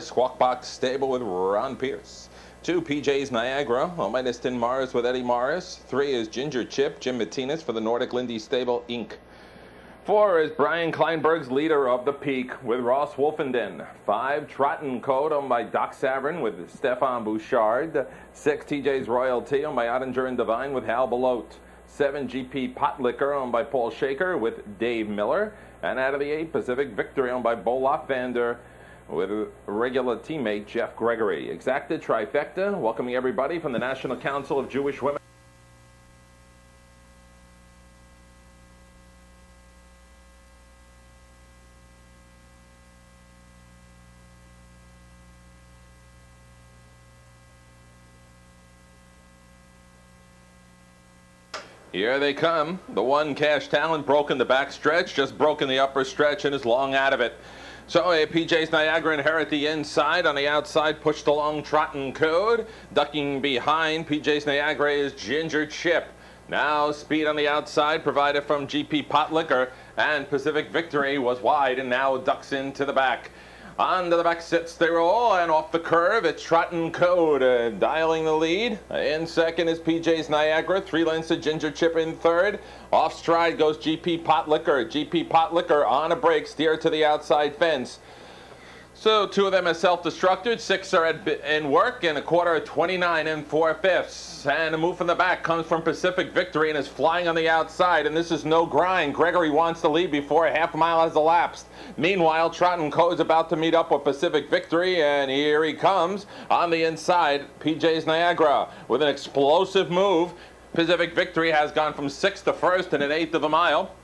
Squawk Box Stable with Ron Pierce. Two, PJ's Niagara, by Niston Morris with Eddie Morris. Three is Ginger Chip, Jim Martinez for the Nordic Lindy Stable, Inc. Four is Brian Kleinberg's leader of the peak with Ross Wolfenden. Five, Trotton Code owned by Doc Savrin with Stéphane Bouchard. Six, TJ's Royalty owned by Ottinger and Divine with Hal Belote. Seven, GP Pot Liquor owned by Paul Shaker with Dave Miller. And out of the eight, Pacific Victory owned by Bolaf Vander with regular teammate Jeff Gregory. Exacta Trifecta, welcoming everybody from the National Council of Jewish Women. Here they come. The one cash talent broken the back stretch, just broken the upper stretch and is long out of it. So uh, PJ's Niagara inherit the inside. On the outside, pushed along Trotton Code. Ducking behind, PJ's Niagara is Ginger Chip. Now speed on the outside provided from GP Pot Liquor. And Pacific Victory was wide and now ducks into the back. Onto the back sits they roll, and off the curve, it's Trotton Code uh, dialing the lead. In second is PJ's Niagara, three lengths of Ginger Chip in third. Off stride goes GP Pot Liquor. GP Pot Liquor on a break, steer to the outside fence. So two of them are self-destructed, six are at, in work, and a quarter of 29 and four fifths. And a move from the back comes from Pacific Victory and is flying on the outside, and this is no grind. Gregory wants to lead before a half mile has elapsed. Meanwhile, Trotton Co is about to meet up with Pacific Victory, and here he comes on the inside. PJ's Niagara with an explosive move. Pacific Victory has gone from sixth to first in an eighth of a mile.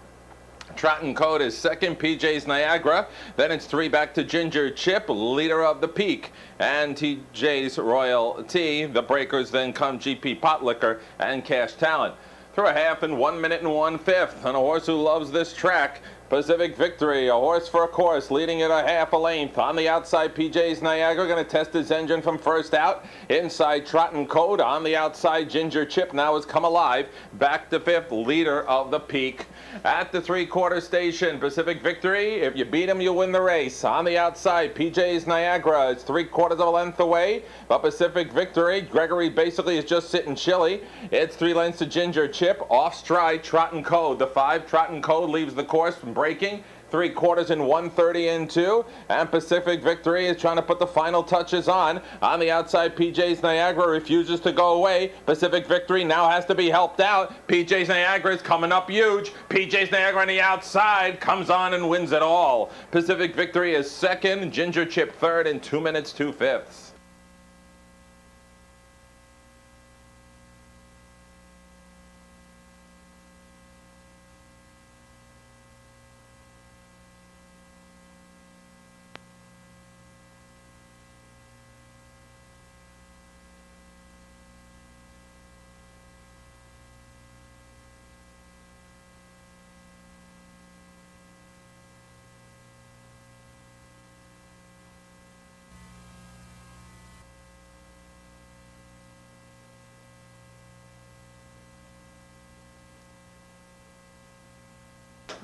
Trotton Code is second, PJ's Niagara. Then it's three back to Ginger Chip, leader of the peak. And TJ's Royalty. The breakers then come GP Pot Liquor and Cash Talent. Through a half in one minute and one fifth. And a horse who loves this track Pacific Victory, a horse for a course, leading it a half a length. On the outside, PJ's Niagara going to test his engine from first out. Inside, Trotton Code. On the outside, Ginger Chip now has come alive. Back to fifth, leader of the peak. At the three-quarter station, Pacific Victory. If you beat him, you win the race. On the outside, PJ's Niagara. is three-quarters of a length away. But Pacific Victory, Gregory basically is just sitting chilly. It's three lengths to Ginger Chip. Off stride, Trotton Code. The five, Trotton Code leaves the course from breaking. Three quarters in 130 and two. And Pacific Victory is trying to put the final touches on. On the outside, PJ's Niagara refuses to go away. Pacific Victory now has to be helped out. PJ's Niagara is coming up huge. PJ's Niagara on the outside comes on and wins it all. Pacific Victory is second. Ginger Chip third in two minutes, two fifths.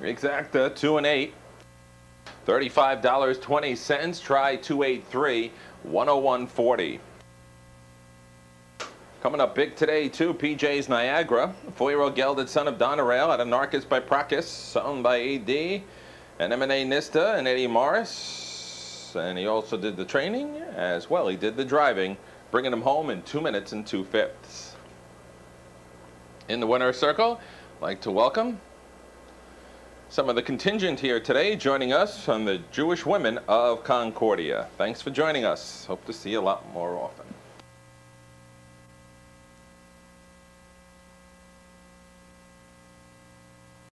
Exacta, two and eight. $35.20. Try 283 101.40. Coming up big today, too, PJ's Niagara. Four-year-old gelded son of Donerail out of Narcus by Practice, owned by AD and M&A Nista and Eddie Morris. And he also did the training as well. He did the driving, bringing him home in two minutes and two fifths. In the winner's circle, I'd like to welcome some of the contingent here today joining us from the Jewish Women of Concordia. Thanks for joining us. Hope to see you a lot more often.